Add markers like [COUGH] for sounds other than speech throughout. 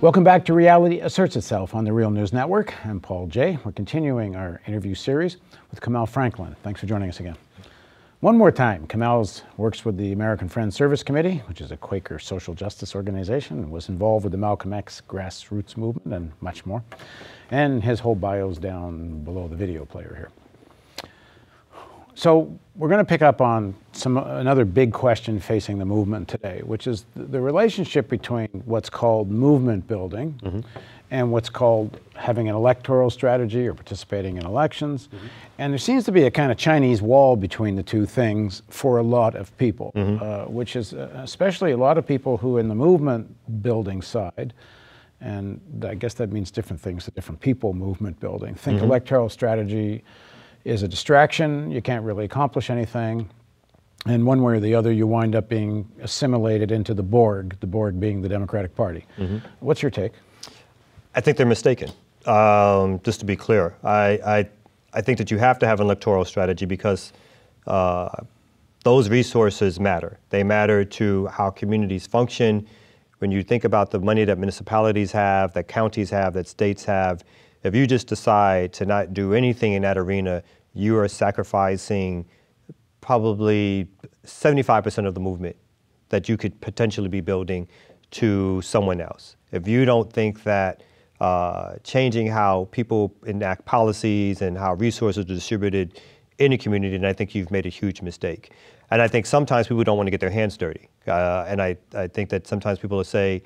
Welcome back to Reality Asserts Itself on the Real News Network. I'm Paul Jay. We're continuing our interview series with Kamau Franklin. Thanks for joining us again. One more time, Kamau works with the American Friends Service Committee, which is a Quaker social justice organization, was involved with the Malcolm X grassroots movement and much more. And his whole bio is down below the video player here. So we're going to pick up on some another big question facing the movement today, which is the relationship between what's called movement building mm-hmm. and what's called having an electoral strategy or participating in elections. Mm-hmm. And there seems to be a kind of Chinese wall between the two things for a lot of people, mm-hmm. uh, which is uh, especially a lot of people who, in the movement building side, and I guess that means different things to different people, movement building, think mm-hmm. electoral strategy is a distraction. You can't really accomplish anything. And one way or the other, you wind up being assimilated into the Borg, the Borg being the Democratic Party. Mm-hmm. What's your take? I think they're mistaken. Um, just to be clear, I, I, I, think that you have to have an electoral strategy because uh, those resources matter. They matter to how communities function. When you think about the money that municipalities have, that counties have, that states have, if you just decide to not do anything in that arena, you are sacrificing probably 75% of the movement that you could potentially be building to someone else. If you don't think that uh, changing how people enact policies and how resources are distributed in a community, then I think you've made a huge mistake. And I think sometimes people don't want to get their hands dirty. Uh, and I, I think that sometimes people say,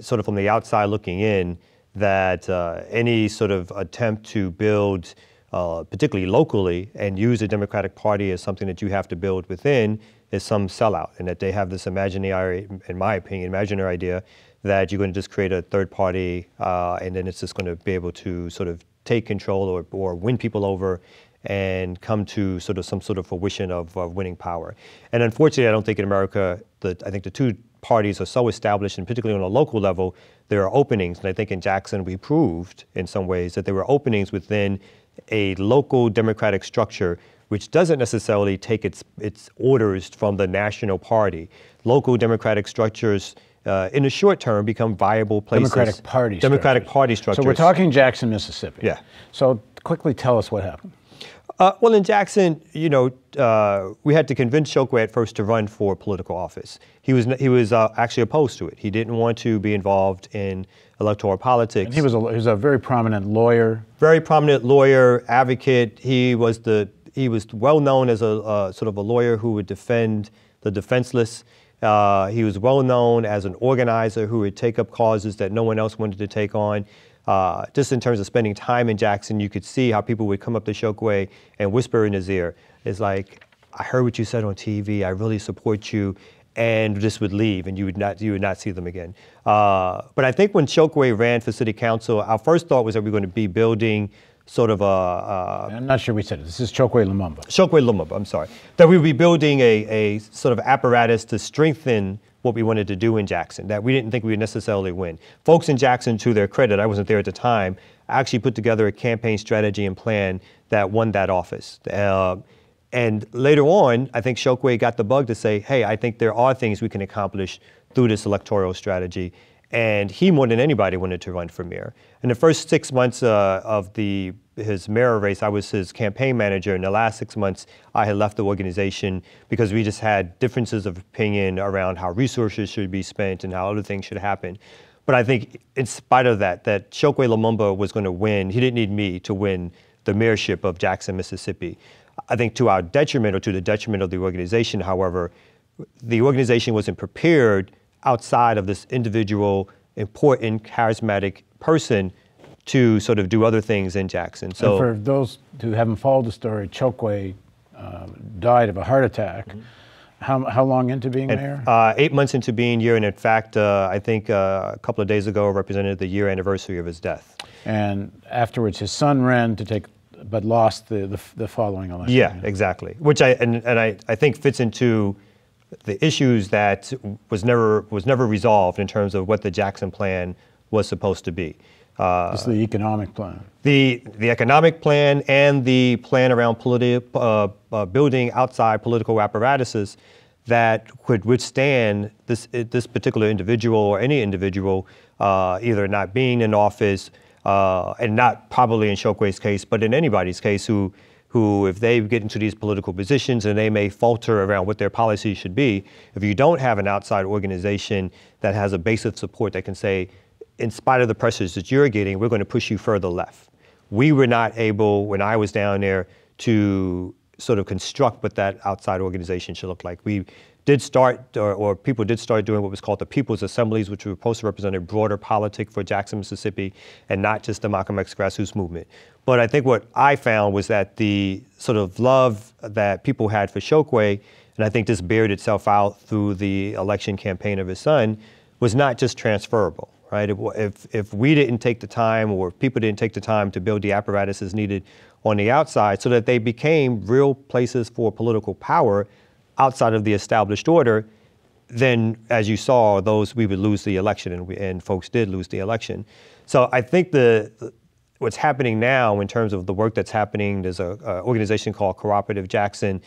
sort of from the outside looking in, that uh, any sort of attempt to build uh, particularly locally, and use the Democratic Party as something that you have to build within is some sellout, and that they have this imaginary, in my opinion, imaginary idea that you're going to just create a third party, uh, and then it's just going to be able to sort of take control or, or win people over and come to sort of some sort of fruition of, of winning power. And unfortunately, I don't think in America, the, I think the two parties are so established, and particularly on a local level, there are openings. And I think in Jackson, we proved in some ways that there were openings within a local democratic structure which doesn't necessarily take its, its orders from the national party. Local democratic structures uh, in the short term become viable places. Democratic Party Democratic structures. Party structures. So we're talking Jackson, Mississippi. Yeah. So quickly tell us what happened. Uh, well, in Jackson, you know, uh, we had to convince Chokwe at first to run for political office. He was he was uh, actually opposed to it. He didn't want to be involved in electoral politics. And he was a, he was a very prominent lawyer. Very prominent lawyer, advocate. He was the he was well known as a sort of a lawyer who would defend the defenseless. Uh, he was well known as an organizer who would take up causes that no one else wanted to take on. Uh, just in terms of spending time in Jackson, you could see how people would come up to Chokwe and whisper in his ear. It's like, I heard what you said on TV. I really support you and just would leave, and you would not you would not see them again. Uh, but I think when Chokwe ran for city council, our first thought was that we were going to be building sort of a. a I'm not sure we said it. This is Chokwe Lumumba. Chokwe Lumumba. I'm sorry. That we would be building a, a sort of apparatus to strengthen what we wanted to do in Jackson. That we didn't think we would necessarily win. Folks in Jackson, to their credit, I wasn't there at the time, actually put together a campaign strategy and plan that won that office. Uh, and later on, I think Chokwe got the bug to say, hey, I think there are things we can accomplish through this electoral strategy. And he, more than anybody, wanted to run for mayor. In the first six months uh, of the his mayor race, I was his campaign manager. In the last six months, I had left the organization because we just had differences of opinion around how resources should be spent and how other things should happen. But I think, in spite of that, that Chokwe Lumumba was going to win. He didn't need me to win the mayorship of Jackson, Mississippi. I think to our detriment or to the detriment of the organization, however, the organization wasn't prepared outside of this individual, important, charismatic person to sort of do other things in Jackson. So, and for those who haven't followed the story, Chokwe uh, died of a heart attack. Mm-hmm. How, how long into being and, mayor? Uh, eight months into being mayor, and in fact, uh, I think uh, a couple of days ago represented the year anniversary of his death. And afterwards, his son ran to take but lost the, the, the following election. Yeah, exactly. Which I and, and I, I think fits into the issues that was never was never resolved in terms of what the Jackson plan was supposed to be. Uh, it's the economic plan. The the economic plan and the plan around politi- uh, uh, building outside political apparatuses that could withstand this this particular individual or any individual uh, either not being in office uh, and not probably in Chokwe's case, but in anybody's case who who, if they get into these political positions and they may falter around what their policies should be, if you don't have an outside organization that has a base of support that can say, in spite of the pressures that you're getting, we're going to push you further left. We were not able, when I was down there, to sort of construct what that outside organization should look like. We did start, or, or, people did start doing what was called the People's Assemblies, which were supposed to represent a broader politic for Jackson, Mississippi, and not just the Malcolm X grassroots movement. But I think what I found was that the sort of love that people had for Chokwe, and I think this bared itself out through the election campaign of his son, was not just transferable, right? If, if we didn't take the time or if people didn't take the time to build the apparatuses needed on the outside so that they became real places for political power, outside of the established order, then as you saw, those we would lose the election, and, we, and folks did lose the election. So I think the, the what's happening now in terms of the work that's happening, there's an organization called Cooperative Jackson,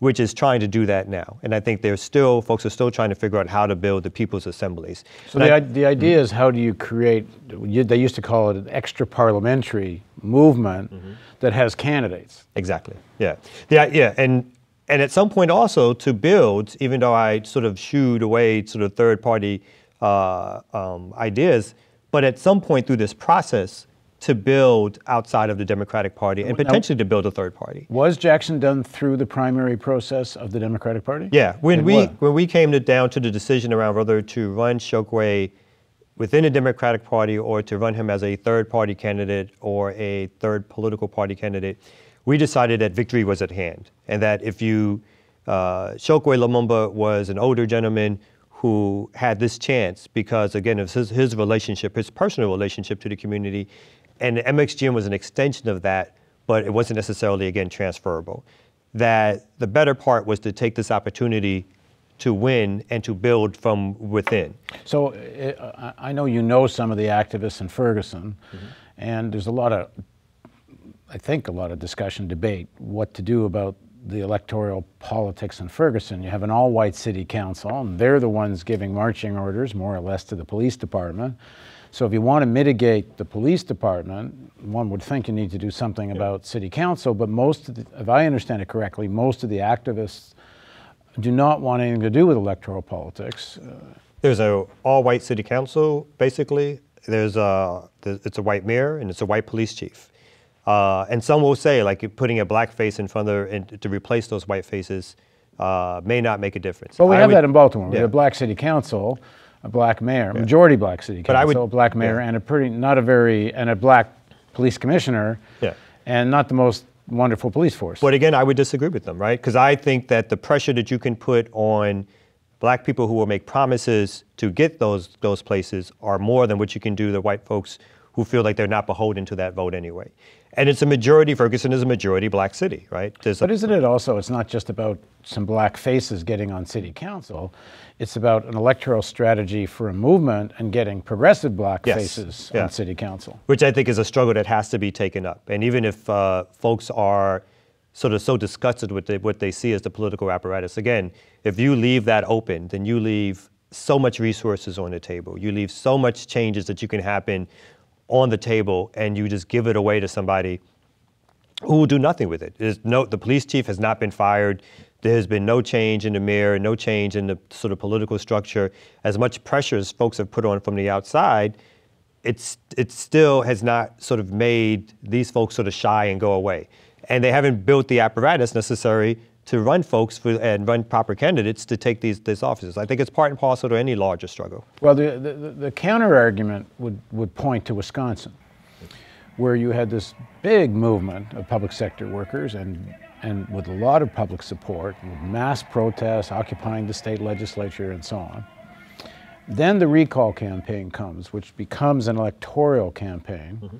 which is trying to do that now. And I think there's still, folks are still trying to figure out how to build the people's assemblies. So the, I, the idea mm-hmm. is how do you create, you, they used to call it an extra parliamentary movement mm-hmm. that has candidates. Exactly, yeah. Yeah, yeah, and and at some point also to build, even though I sort of shooed away sort of third party uh, um, ideas, but at some point through this process, to build outside of the Democratic Party and potentially now, to build a third party. Was Jackson done through the primary process of the Democratic Party? Yeah, when we when we came to, down to the decision around whether to run Chokwe within the Democratic Party or to run him as a third party candidate or a third political party candidate, we decided that victory was at hand and that if you, uh, Chokwe Lumumba was an older gentleman who had this chance because, again, of his, his relationship, his personal relationship to the community, and MXGM was an extension of that, but it wasn't necessarily, again, transferable. That the better part was to take this opportunity to win and to build from within. So uh, I know you know some of the activists in Ferguson, mm-hmm. and there's a lot of I think, a lot of discussion, debate, what to do about the electoral politics in Ferguson. You have an all white city council, and they're the ones giving marching orders, more or less, to the police department. So if you want to mitigate the police department, one would think you need to do something yeah. about city council, but most, the, if I understand it correctly, most of the activists do not want anything to do with electoral politics. There's a all-white city council, basically. There's a, it's a white mayor and it's a white police chief. Uh, and some will say, like putting a black face in front of and to replace those white faces uh, may not make a difference. Well, we I have would, that in Baltimore. Yeah. We have a black city council, a black mayor, yeah. majority black city council, but I would, a black mayor, yeah. and a pretty not a very and a black police commissioner, yeah. and not the most wonderful police force. But again, I would disagree with them, right? Because I think that the pressure that you can put on black people who will make promises to get those those places are more than what you can do to white folks who feel like they're not beholden to that vote anyway. And it's a majority, Ferguson is a majority black city, right? There's but a, isn't it also, it's not just about some black faces getting on city council, it's about an electoral strategy for a movement and getting progressive black yes. faces yeah. on city council. Which I think is a struggle that has to be taken up. And even if uh, folks are sort of so disgusted with the, what they see as the political apparatus, again, if you leave that open, then you leave so much resources on the table. You leave so much changes that you can happen on the table and you just give it away to somebody who will do nothing with it. There's no, the police chief has not been fired. There's been no change in the mayor, no change in the sort of political structure. As much pressure as folks have put on from the outside, it's, it still has not sort of made these folks sort of shy and go away. And they haven't built the apparatus necessary to run folks for, and run proper candidates to take these, these offices. I think it's part and parcel to any larger struggle. Well, the, the, the counter argument would, would point to Wisconsin, where you had this big movement of public sector workers and, and with a lot of public support, with mass protests occupying the state legislature and so on. Then the recall campaign comes, which becomes an electoral campaign. Mm-hmm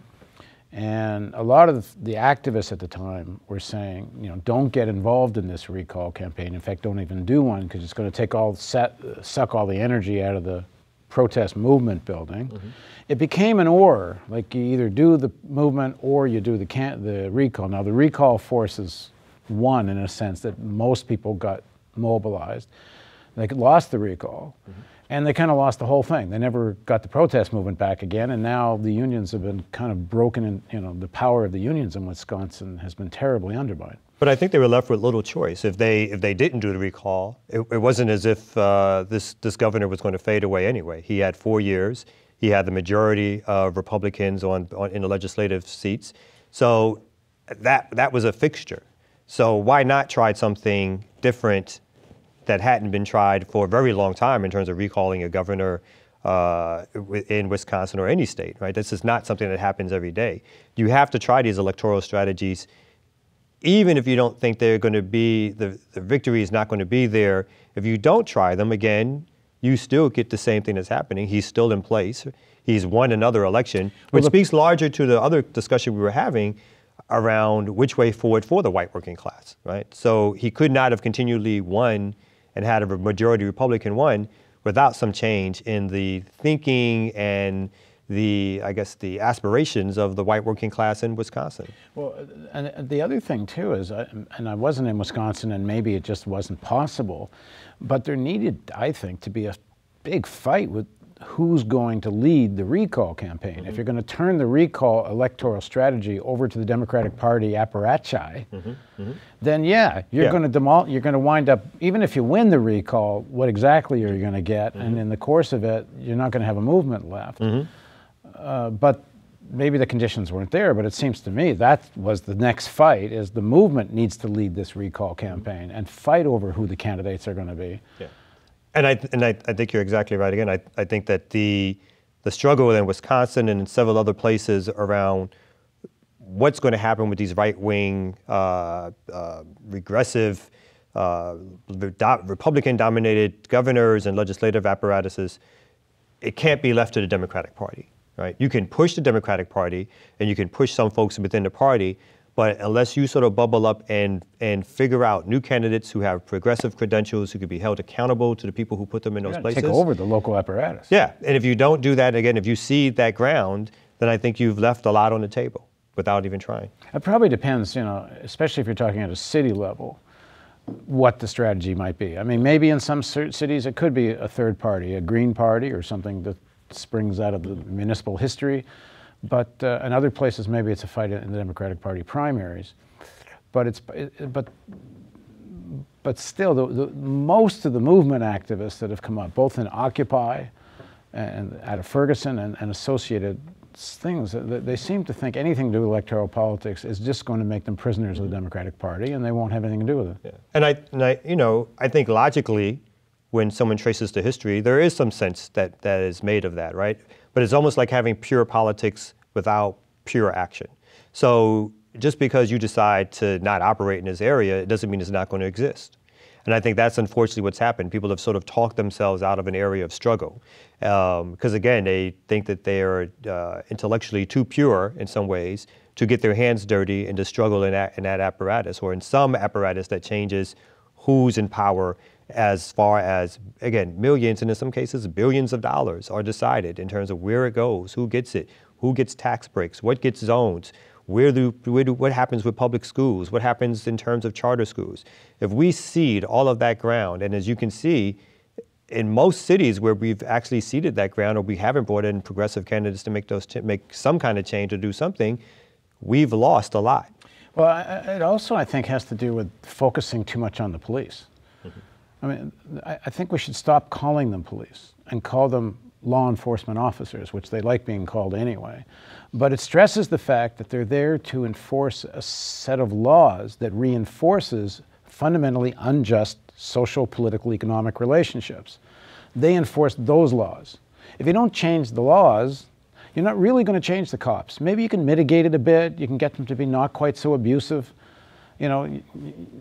and a lot of the activists at the time were saying, you know, don't get involved in this recall campaign. In fact, don't even do one because it's going to take all set, suck all the energy out of the protest movement building. Mm-hmm. It became an or, like you either do the movement or you do the can- the recall. Now the recall forces won in a sense that most people got mobilized. They lost the recall. Mm-hmm. And they kind of lost the whole thing. They never got the protest movement back again, and now the unions have been kind of broken. And you know, the power of the unions in Wisconsin has been terribly undermined. But I think they were left with little choice. If they if they didn't do the recall, it, it wasn't as if uh, this this governor was going to fade away anyway. He had four years. He had the majority of Republicans on, on in the legislative seats. So that that was a fixture. So why not try something different that hadn't been tried for a very long time in terms of recalling a governor uh, in Wisconsin or any state, right? This is not something that happens every day. You have to try these electoral strategies, even if you don't think they're going to be, the, the victory is not going to be there. If you don't try them, again, you still get the same thing that's happening. He's still in place. He's won another election, which well, speaks larger to the other discussion we were having around which way forward for the white working class, right? So he could not have continually won and had a majority Republican one without some change in the thinking and the, I guess, the aspirations of the white working class in Wisconsin. Well, and the other thing too is, uh, and I wasn't in Wisconsin, and maybe it just wasn't possible, but there needed, I think, to be a big fight with who's going to lead the recall campaign. Mm-hmm. If you're going to turn the recall electoral strategy over to the Democratic Party apparatchik, mm-hmm. Mm-hmm. then yeah, you're yeah. going to demol- you're going to wind up even if you win the recall, what exactly are you going to get? And mm-hmm. in the course of it, you're not going to have a movement left. Mm-hmm. Uh, but maybe the conditions weren't there, but it seems to me that was the next fight is the movement needs to lead this recall mm-hmm. campaign and fight over who the candidates are going to be. Yeah. And I and I, I think you're exactly right. Again, I, I think that the the struggle in Wisconsin and in several other places around what's going to happen with these right wing, uh, uh, regressive, uh, Republican dominated governors and legislative apparatuses, it can't be left to the Democratic Party. Right? You can push the Democratic Party and you can push some folks within the party, but unless you sort of bubble up and, and figure out new candidates who have progressive credentials, who could be held accountable to the people who put them in those places. Take over the local apparatus. Yeah, and if you don't do that, again, if you cede that ground, then I think you've left a lot on the table without even trying. It probably depends, you know, especially if you're talking at a city level, what the strategy might be. I mean, maybe in some cities it could be a third party, a green party or something that springs out of the municipal history. But uh, in other places, maybe it's a fight in the Democratic Party primaries. But it's but but still, the, the, most of the movement activists that have come up, both in Occupy and out of Ferguson and, and associated things, they seem to think anything to do with electoral politics is just going to make them prisoners of the Democratic Party, and they won't have anything to do with it. Yeah. And I, and I, you know, I think logically, when someone traces the history, there is some sense that that is made of that, right? But it's almost like having pure politics without pure action. So just because you decide to not operate in this area, it doesn't mean it's not going to exist. And I think that's unfortunately what's happened. People have sort of talked themselves out of an area of struggle. Because um, again, they think that they are uh, intellectually too pure in some ways to get their hands dirty and to struggle in that, in that apparatus or in some apparatus that changes who's in power as far as, again, millions and in some cases billions of dollars are decided in terms of where it goes, who gets it, who gets tax breaks, what gets zones, where do, where do, what happens with public schools, what happens in terms of charter schools. If we cede all of that ground, and as you can see, in most cities where we've actually ceded that ground or we haven't brought in progressive candidates to make those make some kind of change or do something, we've lost a lot. Well, it also I think has to do with focusing too much on the police. I mean, I, I think we should stop calling them police and call them law enforcement officers, which they like being called anyway. But it stresses the fact that they're there to enforce a set of laws that reinforces fundamentally unjust social, political, economic relationships. They enforce those laws. If you don't change the laws, you're not really going to change the cops. Maybe you can mitigate it a bit, you can get them to be not quite so abusive, you know, you,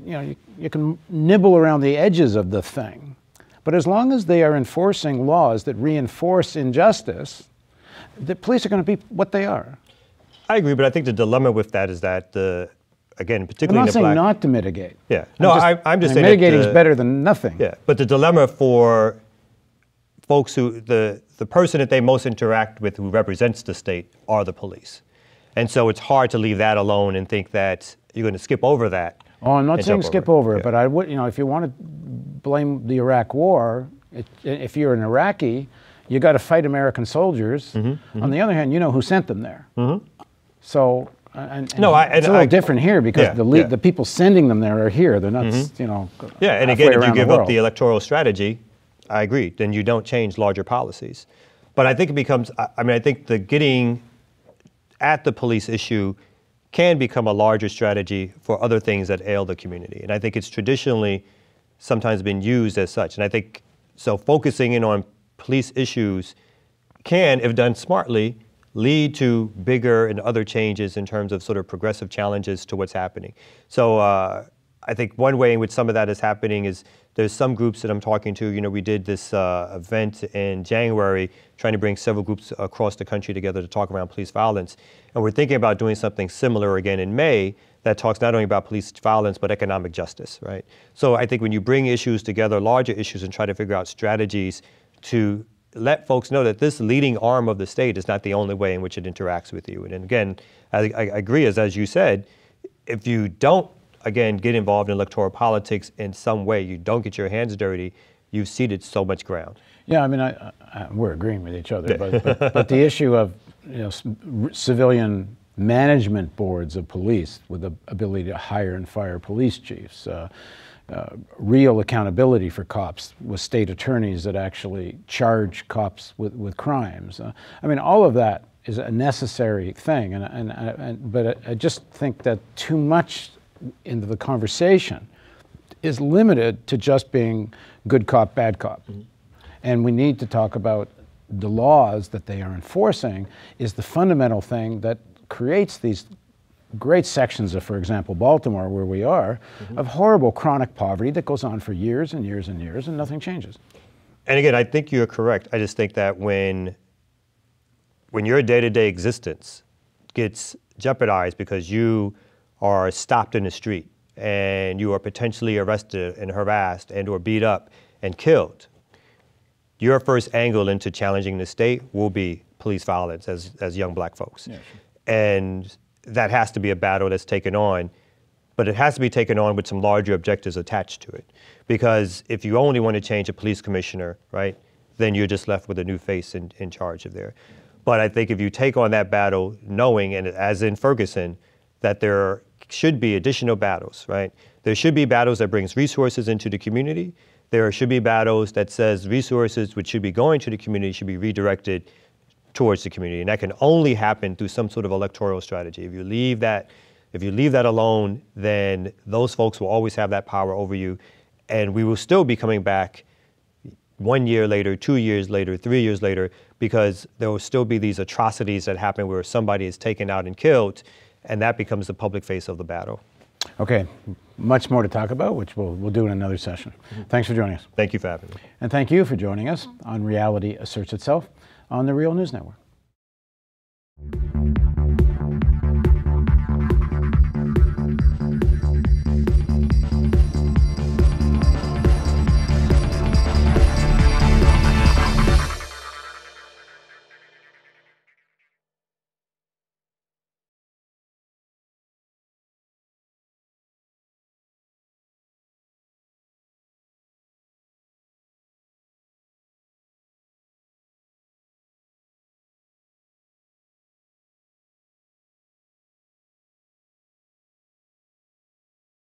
you know, you, you can nibble around the edges of the thing. But as long as they are enforcing laws that reinforce injustice, the police are going to be what they are. I agree, but I think the dilemma with that is that the again, particularly I'm not saying black, not to mitigate. Yeah, no, I'm just, I, am just saying mitigating the, is better than nothing. Yeah, but the dilemma for folks who the the person that they most interact with who represents the state are the police, and so it's hard to leave that alone and think that you're going to skip over that. Oh, I'm not saying skip over, over it, yeah. but I would, you know, if you want to blame the Iraq War. It, if you're an Iraqi, you got to fight American soldiers. Mm-hmm, On the other hand, you know who sent them there. So, uh, and, and No, I- it's a little I- different here because Yeah, the le- yeah. Mm-hmm. the people sending them there are here. They're not, you know. Yeah, and again, if you give up the electoral strategy, I agree, then you don't change larger policies. But I think it becomes, I mean, I think the getting at the police issue can become a larger strategy for other things that ail the community. And I think it's traditionally sometimes been used as such. And I think, so focusing in on police issues can, if done smartly, lead to bigger and other changes in terms of sort of progressive challenges to what's happening. So uh, I think one way in which some of that is happening is there's some groups that I'm talking to. You know, we did this uh, event in January trying to bring several groups across the country together to talk around police violence. And we're thinking about doing something similar again in May that talks not only about police violence but economic justice, right? So I think when you bring issues together, larger issues, and try to figure out strategies to let folks know that this leading arm of the state is not the only way in which it interacts with you. And again, I, I agree, as, as you said, if you don't, again, get involved in electoral politics in some way, you don't get your hands dirty, you've ceded so much ground. Yeah, I mean, I, I, we're agreeing with each other, but, but, [LAUGHS] but the issue of you know, civilian management boards of police with the ability to hire and fire police chiefs, uh, uh, real accountability for cops with state attorneys that actually charge cops with, with crimes. Uh, I mean, all of that is a necessary thing, and, and, and but I, I just think that too much into the conversation is limited to just being good cop, bad cop. Mm-hmm. And we need to talk about the laws that they are enforcing is the fundamental thing that creates these great sections of, for example, Baltimore, where we are, mm-hmm. of horrible chronic poverty that goes on for years and years and years and nothing changes. And again, I think you're correct. I just think that when when your day-to-day existence gets jeopardized because you are stopped in the street and you are potentially arrested and harassed and or beat up and killed, your first angle into challenging the state will be police violence as, as young black folks. And that has to be a battle that's taken on, but it has to be taken on with some larger objectives attached to it. Because if you only want to change a police commissioner, right, then you're just left with a new face in, in charge of there. But I think if you take on that battle knowing, and as in Ferguson, that there should be additional battles, right? There should be battles that brings resources into the community. There should be battles that says resources which should be going to the community should be redirected towards the community. And that can only happen through some sort of electoral strategy. If you leave that, if you leave that alone, then those folks will always have that power over you. And we will still be coming back one year later, two years later, three years later, because there will still be these atrocities that happen where somebody is taken out and killed, and that becomes the public face of the battle. Okay, much more to talk about, which we'll, we'll do in another session. Mm-hmm. Thanks for joining us. Thank you for having me. And thank you for joining us on Reality Asserts Itself on the Real News Network.